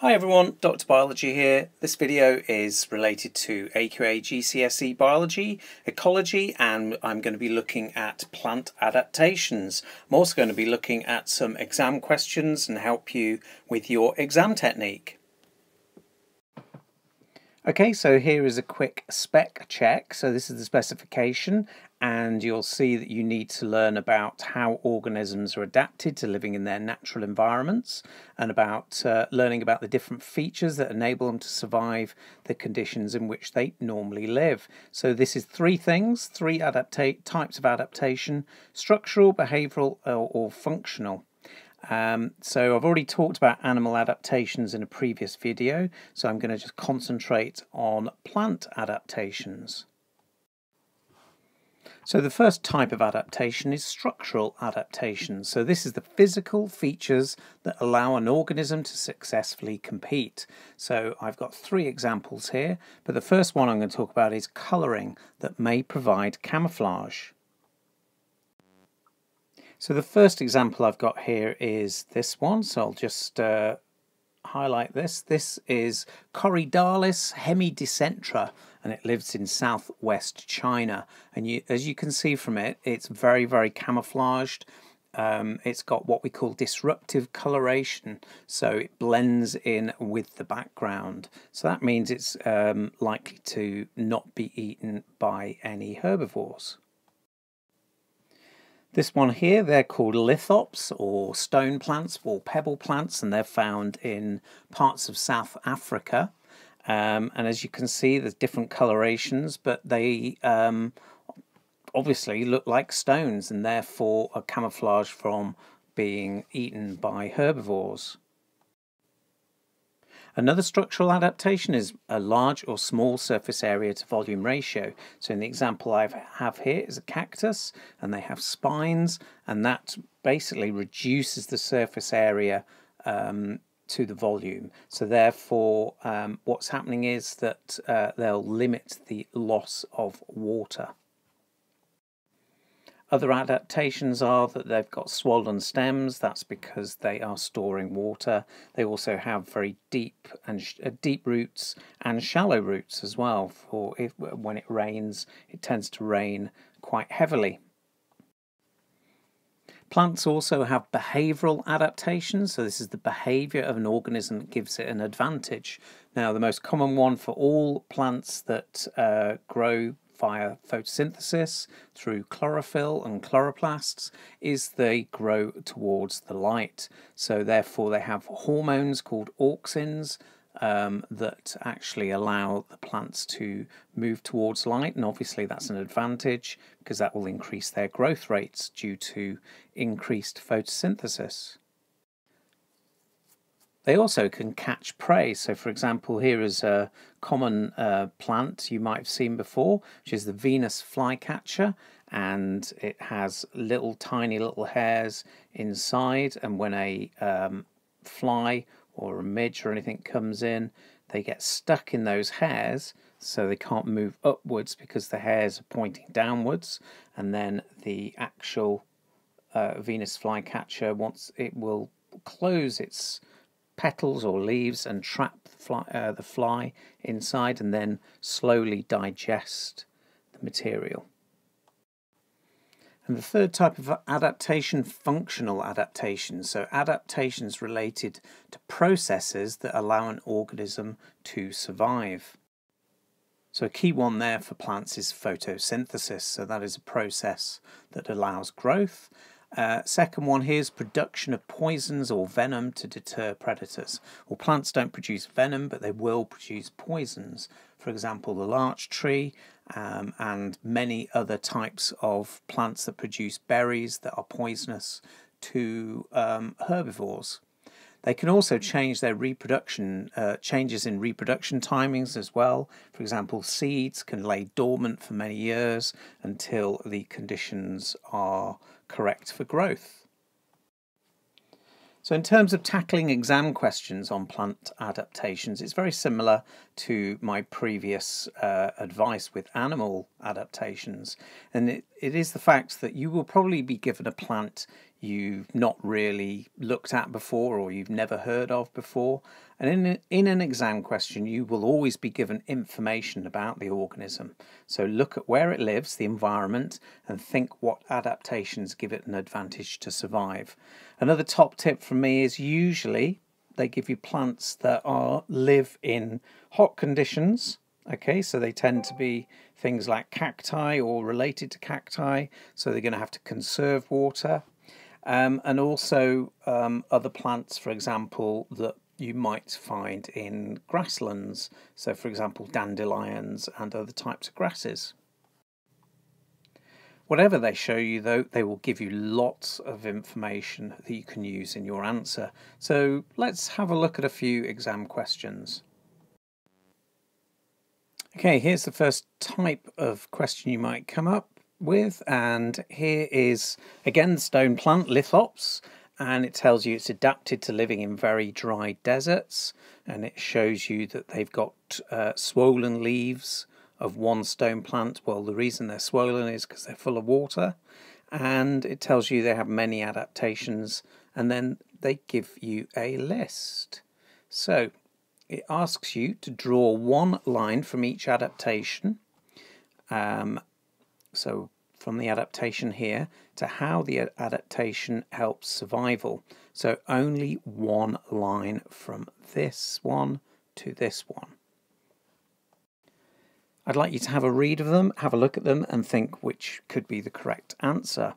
Hi everyone, Dr. Biology here. This video is related to AQA GCSE Biology, Ecology, and I'm going to be looking at plant adaptations. I'm also going to be looking at some exam questions and help you with your exam technique. Okay, so here is a quick spec check. So this is the specification and you'll see that you need to learn about how organisms are adapted to living in their natural environments and about uh, learning about the different features that enable them to survive the conditions in which they normally live. So this is three things, three types of adaptation, structural, behavioural or, or functional. Um, so I've already talked about animal adaptations in a previous video, so I'm going to just concentrate on plant adaptations. So the first type of adaptation is structural adaptation. So this is the physical features that allow an organism to successfully compete. So I've got three examples here, but the first one I'm going to talk about is colouring that may provide camouflage. So the first example I've got here is this one. So I'll just uh, highlight this. This is Corydalis hemidicentra and it lives in southwest China. And you, as you can see from it, it's very, very camouflaged. Um, it's got what we call disruptive coloration, so it blends in with the background. So that means it's um, likely to not be eaten by any herbivores. This one here, they're called lithops or stone plants or pebble plants, and they're found in parts of South Africa. Um, and as you can see, there's different colorations, but they um, obviously look like stones and therefore are camouflaged from being eaten by herbivores. Another structural adaptation is a large or small surface area to volume ratio. So in the example I have here is a cactus and they have spines and that basically reduces the surface area um, to the volume. So therefore um, what's happening is that uh, they'll limit the loss of water. Other adaptations are that they've got swollen stems. That's because they are storing water. They also have very deep and uh, deep roots and shallow roots as well. For if, when it rains, it tends to rain quite heavily. Plants also have behavioural adaptations, so this is the behaviour of an organism that gives it an advantage. Now, the most common one for all plants that uh, grow via photosynthesis through chlorophyll and chloroplasts is they grow towards the light. So therefore they have hormones called auxins um, that actually allow the plants to move towards light and obviously that's an advantage because that will increase their growth rates due to increased photosynthesis. They also can catch prey. So, for example, here is a common uh, plant you might have seen before, which is the Venus flycatcher, and it has little tiny little hairs inside. And when a um, fly or a midge or anything comes in, they get stuck in those hairs so they can't move upwards because the hairs are pointing downwards and then the actual uh, Venus flycatcher once it will close its petals or leaves and trap the fly, uh, the fly inside and then slowly digest the material. And the third type of adaptation, functional adaptation. So adaptations related to processes that allow an organism to survive. So a key one there for plants is photosynthesis. So that is a process that allows growth uh, second one here is production of poisons or venom to deter predators. Well, plants don't produce venom, but they will produce poisons. For example, the larch tree um, and many other types of plants that produce berries that are poisonous to um, herbivores. They can also change their reproduction, uh, changes in reproduction timings as well. For example, seeds can lay dormant for many years until the conditions are correct for growth. So in terms of tackling exam questions on plant adaptations, it's very similar to my previous uh, advice with animal adaptations. And it, it is the fact that you will probably be given a plant you've not really looked at before or you've never heard of before. And in, a, in an exam question, you will always be given information about the organism. So look at where it lives, the environment, and think what adaptations give it an advantage to survive. Another top tip from me is usually they give you plants that are live in hot conditions. Okay, so they tend to be things like cacti or related to cacti, so they're going to have to conserve water. Um, and also um, other plants, for example, that you might find in grasslands. So, for example, dandelions and other types of grasses. Whatever they show you, though, they will give you lots of information that you can use in your answer. So let's have a look at a few exam questions. Okay, here's the first type of question you might come up with, and here is again the stone plant Lithops, and it tells you it's adapted to living in very dry deserts, and it shows you that they've got uh, swollen leaves of one stone plant. Well, the reason they're swollen is because they're full of water, and it tells you they have many adaptations, and then they give you a list. So it asks you to draw one line from each adaptation. Um, so from the adaptation here to how the adaptation helps survival. So only one line from this one to this one. I'd like you to have a read of them, have a look at them, and think which could be the correct answer.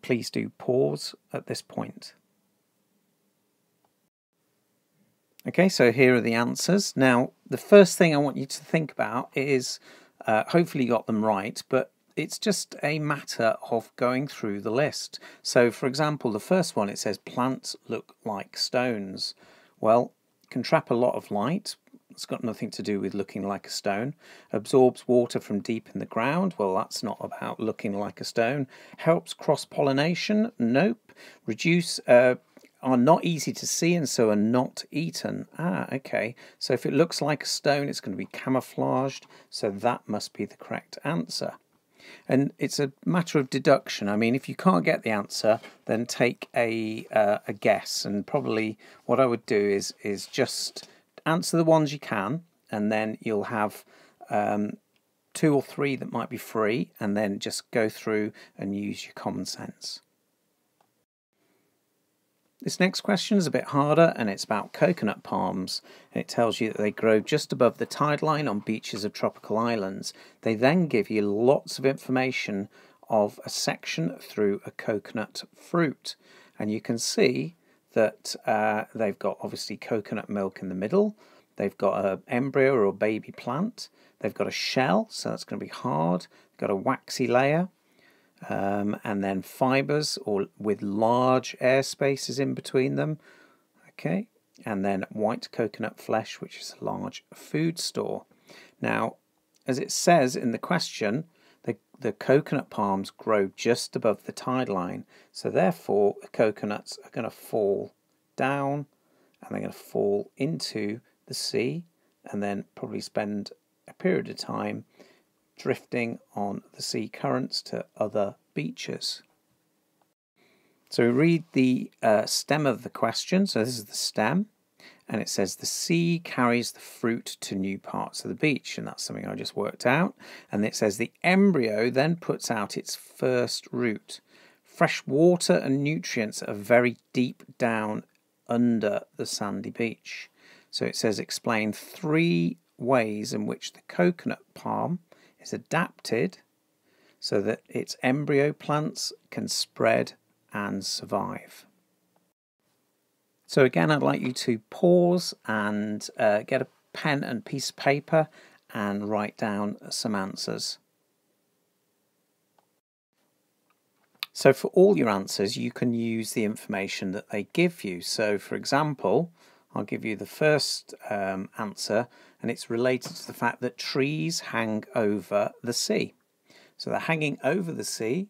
Please do pause at this point. Okay, so here are the answers. Now, the first thing I want you to think about is uh, hopefully you got them right, but it's just a matter of going through the list. So, for example, the first one it says plants look like stones. Well, can trap a lot of light, it's got nothing to do with looking like a stone. Absorbs water from deep in the ground. Well, that's not about looking like a stone. Helps cross pollination. Nope. Reduce. Uh, are not easy to see and so are not eaten. Ah, okay. So if it looks like a stone, it's going to be camouflaged. So that must be the correct answer. And it's a matter of deduction. I mean, if you can't get the answer, then take a uh, a guess. And probably what I would do is is just answer the ones you can, and then you'll have um, two or three that might be free, and then just go through and use your common sense. This next question is a bit harder and it's about coconut palms. It tells you that they grow just above the tide line on beaches of tropical islands. They then give you lots of information of a section through a coconut fruit. And you can see that uh, they've got obviously coconut milk in the middle. They've got an embryo or baby plant. They've got a shell, so that's going to be hard. They've got a waxy layer. Um, and then fibers or with large air spaces in between them. Okay, and then white coconut flesh, which is a large food store. Now, as it says in the question, the, the coconut palms grow just above the tide line. So therefore, the coconuts are going to fall down and they're going to fall into the sea and then probably spend a period of time drifting on the sea currents to other beaches. So we read the uh, stem of the question. So this is the stem and it says the sea carries the fruit to new parts of the beach, and that's something I just worked out. And it says the embryo then puts out its first root. Fresh water and nutrients are very deep down under the sandy beach. So it says explain three ways in which the coconut palm is adapted so that its embryo plants can spread and survive. So again, I'd like you to pause and uh, get a pen and piece of paper and write down some answers. So for all your answers, you can use the information that they give you. So for example, I'll give you the first um, answer, and it's related to the fact that trees hang over the sea. So they're hanging over the sea,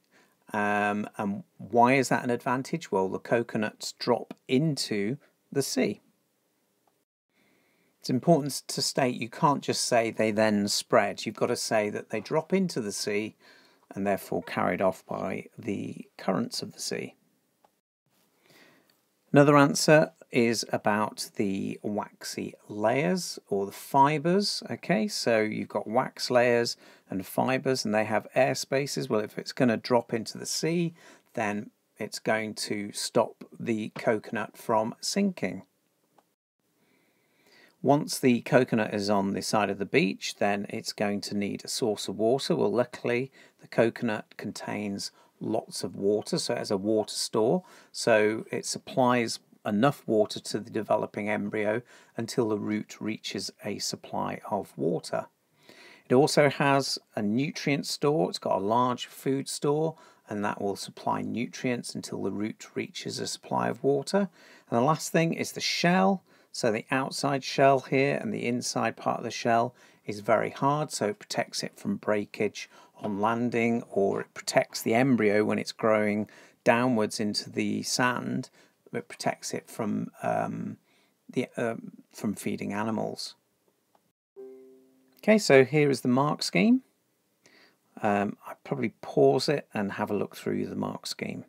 um, and why is that an advantage? Well, the coconuts drop into the sea. It's important to state you can't just say they then spread. You've got to say that they drop into the sea and therefore carried off by the currents of the sea. Another answer is about the waxy layers or the fibers. Okay, so you've got wax layers and fibers, and they have air spaces. Well, if it's going to drop into the sea, then it's going to stop the coconut from sinking. Once the coconut is on the side of the beach, then it's going to need a source of water. Well, luckily, the coconut contains lots of water, so it has a water store, so it supplies enough water to the developing embryo until the root reaches a supply of water. It also has a nutrient store, it's got a large food store, and that will supply nutrients until the root reaches a supply of water. And the last thing is the shell. So the outside shell here and the inside part of the shell is very hard, so it protects it from breakage on landing, or it protects the embryo when it's growing downwards into the sand. It protects it from um, the um, from feeding animals. Okay, so here is the mark scheme. Um, I'd probably pause it and have a look through the mark scheme.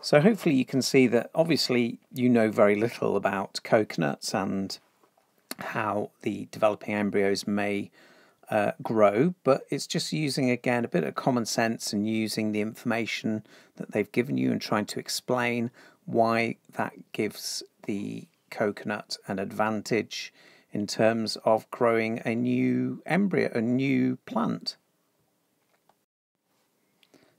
So hopefully you can see that obviously you know very little about coconuts and how the developing embryos may uh, grow, but it's just using again a bit of common sense and using the information that they've given you and trying to explain why that gives the coconut an advantage in terms of growing a new embryo, a new plant.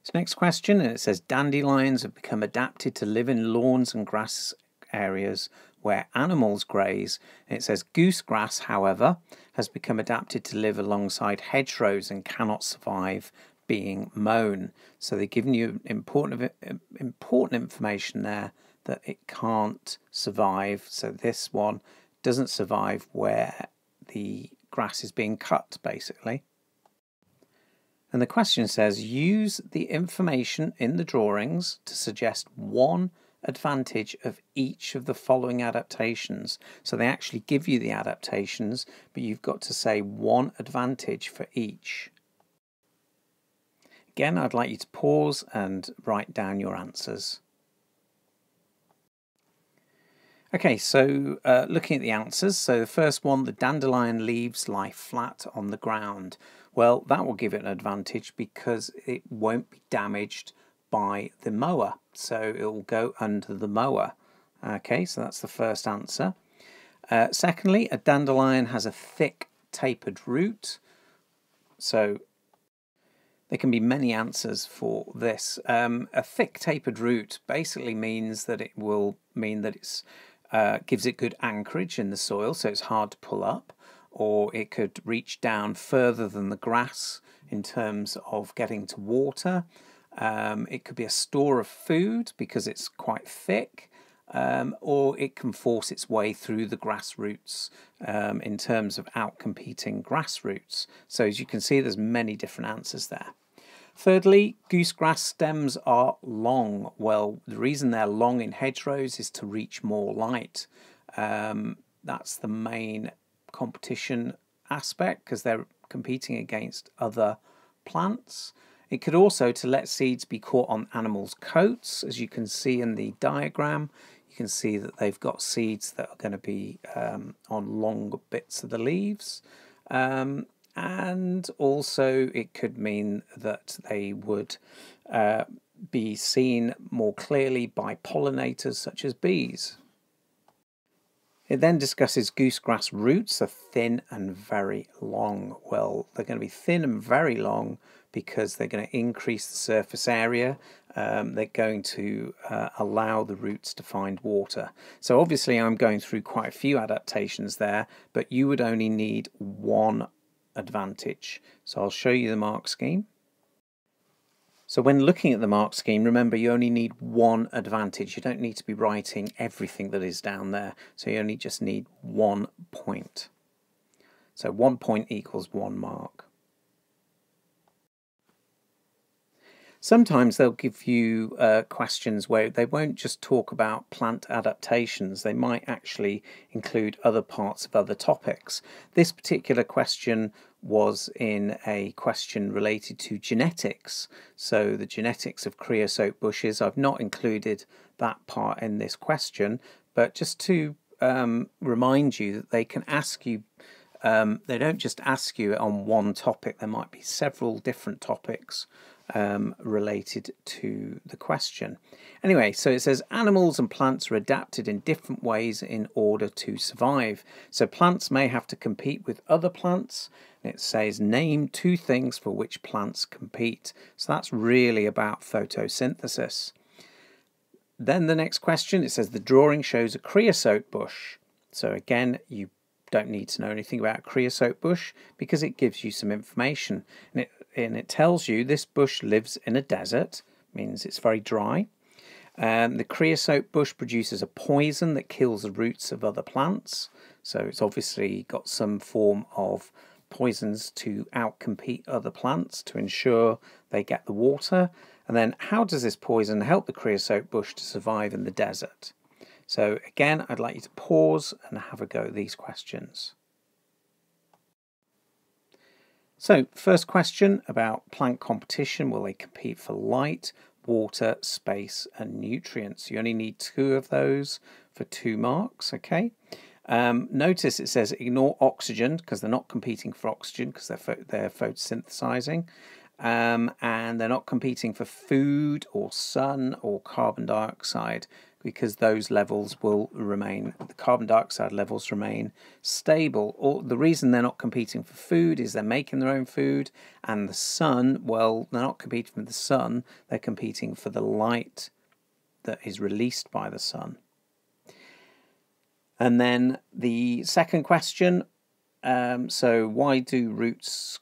So next question, and it says dandelions have become adapted to live in lawns and grass areas where animals graze. And it says goosegrass, however, has become adapted to live alongside hedgerows and cannot survive being mown. So they've given you important important information there that it can't survive. So this one doesn't survive where the grass is being cut, basically. And the question says use the information in the drawings to suggest one advantage of each of the following adaptations. So they actually give you the adaptations, but you've got to say one advantage for each. Again, I'd like you to pause and write down your answers. Okay, so uh, looking at the answers, so the first one, the dandelion leaves lie flat on the ground. Well, that will give it an advantage because it won't be damaged by the mower. So it will go under the mower. Okay, so that's the first answer. Uh, secondly, a dandelion has a thick tapered root. So there can be many answers for this. Um, a thick tapered root basically means that it will mean that it's uh, gives it good anchorage in the soil, so it's hard to pull up or it could reach down further than the grass in terms of getting to water. Um, it could be a store of food because it's quite thick, um, or it can force its way through the grass roots um, in terms of outcompeting grass roots. So as you can see, there's many different answers there. Thirdly, goosegrass stems are long. Well, the reason they're long in hedgerows is to reach more light. Um, that's the main competition aspect because they're competing against other plants. It could also to let seeds be caught on animals' coats, as you can see in the diagram. You can see that they've got seeds that are going to be um, on long bits of the leaves. Um, and also it could mean that they would uh, be seen more clearly by pollinators such as bees. It then discusses goosegrass roots are thin and very long. Well, they're going to be thin and very long because they're going to increase the surface area. Um, they're going to uh, allow the roots to find water. So obviously I'm going through quite a few adaptations there, but you would only need one advantage. So I'll show you the mark scheme. So when looking at the mark scheme, remember you only need one advantage. You don't need to be writing everything that is down there. So you only just need one point. So one point equals one mark. Sometimes they'll give you uh, questions where they won't just talk about plant adaptations, they might actually include other parts of other topics. This particular question was in a question related to genetics. So the genetics of creosote bushes, I've not included that part in this question, but just to um, remind you that they can ask you, um, they don't just ask you on one topic, there might be several different topics um, related to the question. Anyway, so it says animals and plants are adapted in different ways in order to survive. So plants may have to compete with other plants. It says name two things for which plants compete. So that's really about photosynthesis. Then the next question, it says the drawing shows a creosote bush. So again, you don't need to know anything about creosote bush because it gives you some information. And it, and it tells you this bush lives in a desert, means it's very dry. Um, the creosote bush produces a poison that kills the roots of other plants. So it's obviously got some form of poisons to outcompete other plants to ensure they get the water. And then how does this poison help the creosote bush to survive in the desert? So again, I'd like you to pause and have a go at these questions. So first question about plant competition. Will they compete for light, water, space and nutrients? You only need two of those for two marks, okay? Um, notice it says ignore oxygen because they're not competing for oxygen because they're, they're photosynthesizing. Um, and they're not competing for food or sun or carbon dioxide because those levels will remain, the carbon dioxide levels remain stable. Or the reason they're not competing for food is they're making their own food, and the sun, well, they're not competing for the sun, they're competing for the light that is released by the sun. And then the second question um, so, why do roots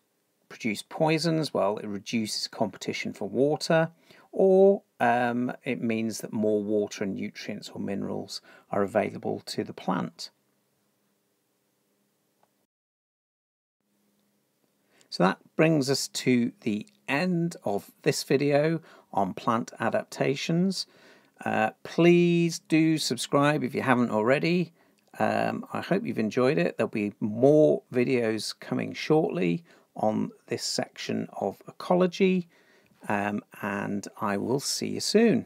produce poisons? Well, it reduces competition for water, or um, it means that more water and nutrients or minerals are available to the plant. So that brings us to the end of this video on plant adaptations. Uh, please do subscribe if you haven't already. Um, I hope you've enjoyed it. There'll be more videos coming shortly on this section of ecology, um, and I will see you soon.